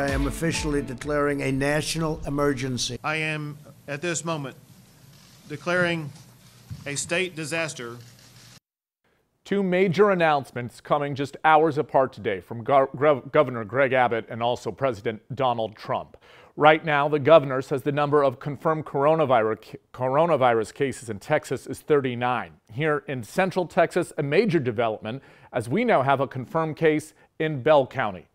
I am officially declaring a national emergency. I am, at this moment, declaring a state disaster Two major announcements coming just hours apart today from Go Governor Greg Abbott and also President Donald Trump. Right now, the governor says the number of confirmed coronavirus, coronavirus cases in Texas is 39. Here in central Texas, a major development as we now have a confirmed case in Bell County.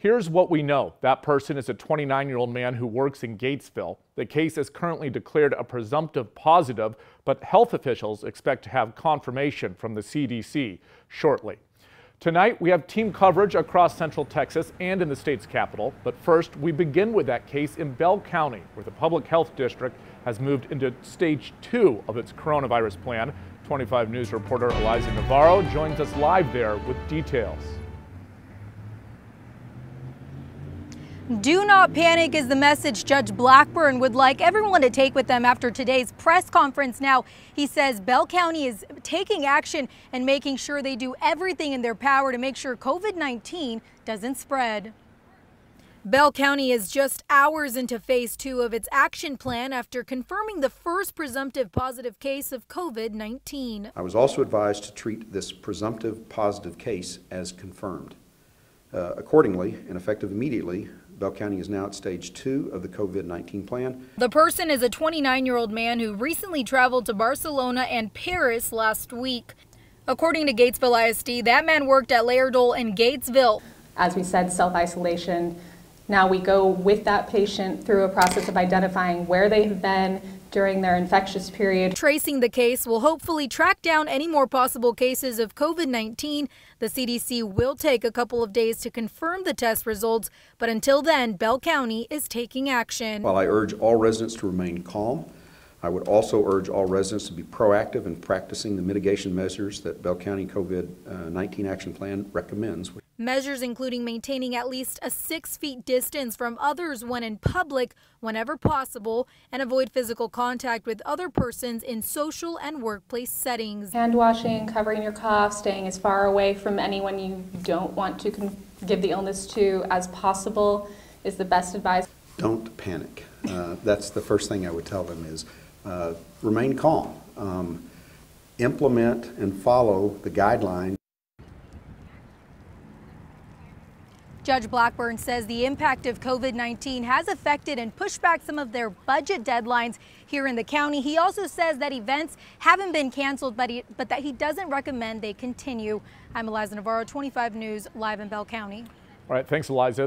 Here's what we know. That person is a 29-year-old man who works in Gatesville. The case is currently declared a presumptive positive, but health officials expect to have confirmation from the CDC shortly. Tonight, we have team coverage across central Texas and in the state's capital. But first, we begin with that case in Bell County, where the public health district has moved into stage two of its coronavirus plan. 25 News reporter Eliza Navarro joins us live there with details. Do not panic is the message Judge Blackburn would like everyone to take with them after today's press conference. Now, he says Bell County is taking action and making sure they do everything in their power to make sure COVID-19 doesn't spread. Bell County is just hours into phase two of its action plan after confirming the first presumptive positive case of COVID 19. I was also advised to treat this presumptive positive case as confirmed. Uh, accordingly, and effective immediately, Bell County is now at stage two of the COVID 19 plan. The person is a 29 year old man who recently traveled to Barcelona and Paris last week. According to Gatesville ISD, that man worked at Laerdal in Gatesville. As we said, self isolation. Now we go with that patient through a process of identifying where they have been, during their infectious period. Tracing the case will hopefully track down any more possible cases of COVID 19. The CDC will take a couple of days to confirm the test results, but until then, Bell County is taking action. While I urge all residents to remain calm, I would also urge all residents to be proactive in practicing the mitigation measures that Bell County COVID-19 Action Plan recommends. Measures including maintaining at least a six feet distance from others when in public whenever possible and avoid physical contact with other persons in social and workplace settings. Hand washing, covering your cough, staying as far away from anyone you don't want to give the illness to as possible is the best advice. Don't panic. Uh, that's the first thing I would tell them is uh, remain calm. Um, implement and follow the guidelines. Judge Blackburn says the impact of COVID 19 has affected and pushed back some of their budget deadlines here in the county. He also says that events haven't been canceled, but, he, but that he doesn't recommend they continue. I'm Eliza Navarro, 25 News, live in Bell County. All right, thanks, Eliza.